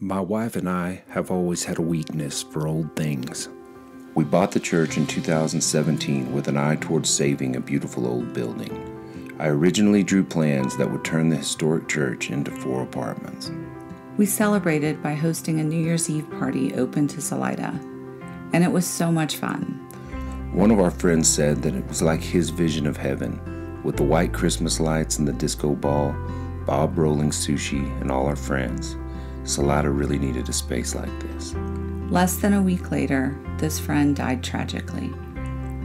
My wife and I have always had a weakness for old things. We bought the church in 2017 with an eye towards saving a beautiful old building. I originally drew plans that would turn the historic church into four apartments. We celebrated by hosting a New Year's Eve party open to Salida, and it was so much fun. One of our friends said that it was like his vision of heaven, with the white Christmas lights and the disco ball, Bob rolling sushi, and all our friends. Salida really needed a space like this. Less than a week later, this friend died tragically.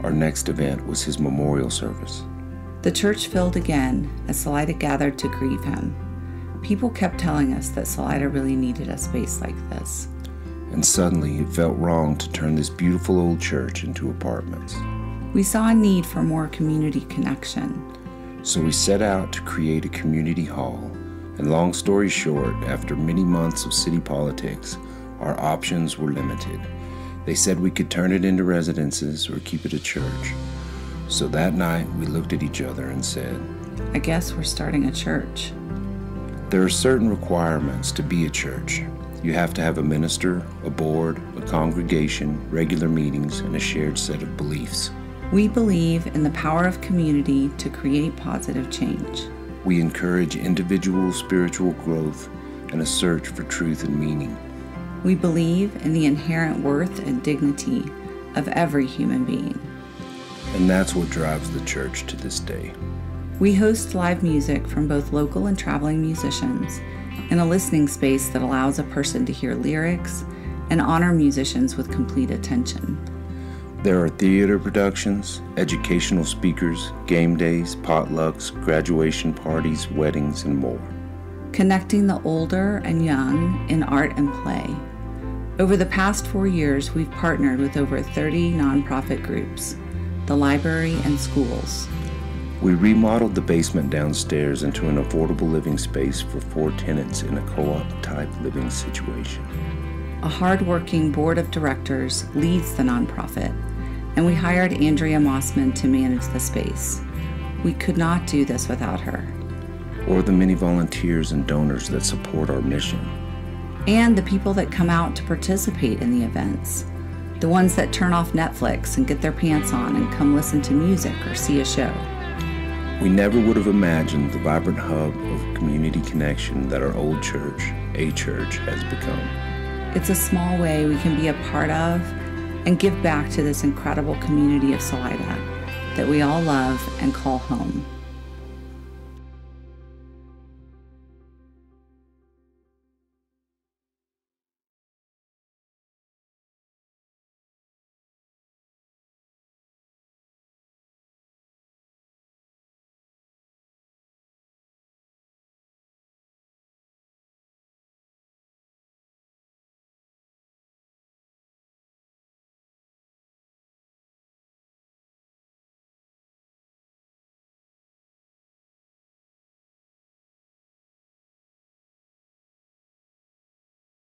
Our next event was his memorial service. The church filled again as Salida gathered to grieve him. People kept telling us that Salida really needed a space like this. And suddenly it felt wrong to turn this beautiful old church into apartments. We saw a need for more community connection. So we set out to create a community hall. And long story short, after many months of city politics, our options were limited. They said we could turn it into residences or keep it a church. So that night we looked at each other and said, I guess we're starting a church. There are certain requirements to be a church. You have to have a minister, a board, a congregation, regular meetings, and a shared set of beliefs. We believe in the power of community to create positive change. We encourage individual spiritual growth and a search for truth and meaning. We believe in the inherent worth and dignity of every human being. And that's what drives the church to this day. We host live music from both local and traveling musicians in a listening space that allows a person to hear lyrics and honor musicians with complete attention. There are theater productions, educational speakers, game days, potlucks, graduation parties, weddings, and more. Connecting the older and young in art and play. Over the past four years, we've partnered with over 30 nonprofit groups, the library, and schools. We remodeled the basement downstairs into an affordable living space for four tenants in a co op type living situation. A hardworking board of directors leads the nonprofit, and we hired Andrea Mossman to manage the space. We could not do this without her. Or the many volunteers and donors that support our mission. And the people that come out to participate in the events. The ones that turn off Netflix and get their pants on and come listen to music or see a show. We never would have imagined the vibrant hub of community connection that our old church, A Church, has become. It's a small way we can be a part of and give back to this incredible community of Salida that we all love and call home.